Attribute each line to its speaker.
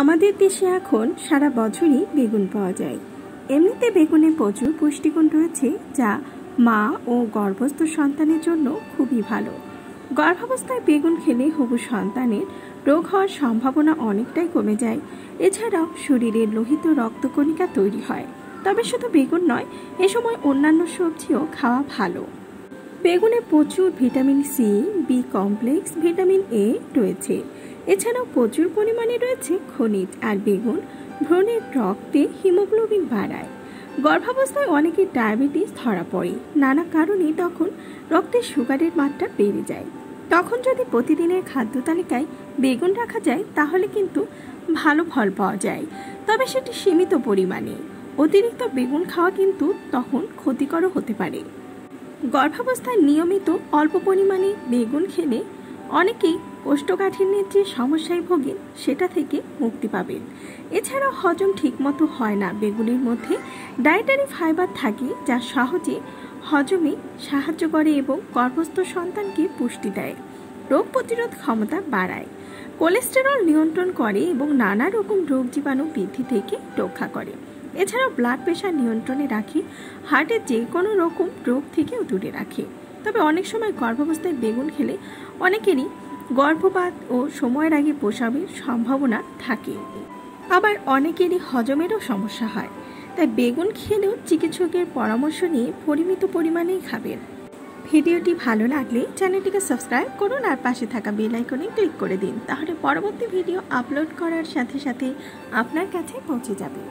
Speaker 1: আমাদের দেশে এখন সারা বছরই বেগুন পাওয়া যায়। এমনিতে বেগুনে প্রচুর পুষ্টিগুণ রয়েছে, যা মা ও গর্ভস্থ সন্তানের জন্য খুবই ভালো। গর্ভাবস্থায় বেগুন খেলে হবু সন্তানের রোগ হওয়ার সম্ভাবনা অনেকটাই কমে যায়। এছাড়াও শরীরের লোহিত রক্তকণিকা তৈরি হয়। তবে শুধু বেগুন নয়, এ সময় অন্যান্য সবজিও খাওয়া ভালো। বেগুনে প্রচুর vitamin C, B complex, vitamin A রয়েছে। এছাড়াও প্রচুর পরিমাণে রয়েছে খনিজ আর বেগুন, ভ্রণের রক্তে হিমোগ্লোবিন বাড়ায়। গর্ভাবস্থায় অনেকের ডায়াবেটিস ধরা পড়ে। নানা কারণে তখন রক্তে সুগারের মাত্রা বেড়ে যায়। তখন যদি প্রতিদিনের খাদ্য তালিকায় বেগুন রাখা যায়, তাহলে কিন্তু ভালো ফল পাওয়া যায়। তবে সেটি সীমিত পরিমাণে। অতিরিক্ত বেগুন খাওয়া কিন্তু তখন ক্ষতিকরও হতে পারে। গর্ভাবস্থায় নিয়মিত অল্প পরিমাণে বেগুন খেলে অনেকেই কোষ্ঠকাঠিন্যের যে সমস্যায় ভোগেন, সেটা থেকে মুক্তি পাবেন। এছাড়াও হজম ঠিকমতো হয় না বেগুনের মধ্যে ডায়েটারি ফাইবার থাকে যা সহজে হজমে সাহায্য করে এবং গর্ভস্থ সন্তানকে পুষ্টি দেয়। রোগ প্রতিরোধ ক্ষমতা বাড়ায়। কোলেস্টেরল নিয়ন্ত্রণ করে এবং নানা রকম রোগ জীবাণু বৃদ্ধি থেকে রক্ষা করে। এছাড়াও ব্লাড প্রেশার নিয়ন্ত্রণে রাখে হার্টের যে কোনো রকম রোগ থেকেও দূরে রাখে। তবে অনেক সময় গর্ভাবস্থায় বেগুন খেলে অনেকেরই গর্ভপাত ও সময়ের আগে প্রসবের সম্ভাবনা থাকে। আবার অনেকেরই হজমেরও সমস্যা হয়। তাই বেগুন খেলেও চিকিৎসকের পরামর্শ নিয়ে পরিমিত পরিমাণেই খাবেন। ভিডিওটি ভালো লাগলে চ্যানেলটিকে সাবস্ক্রাইব করুন আর পাশে থাকা বেল আইকনে ক্লিক করে দিন। তাহলে পরবর্তী ভিডিও আপলোড করার সাথে সাথে আপনার কাছে পৌঁছে যাবে।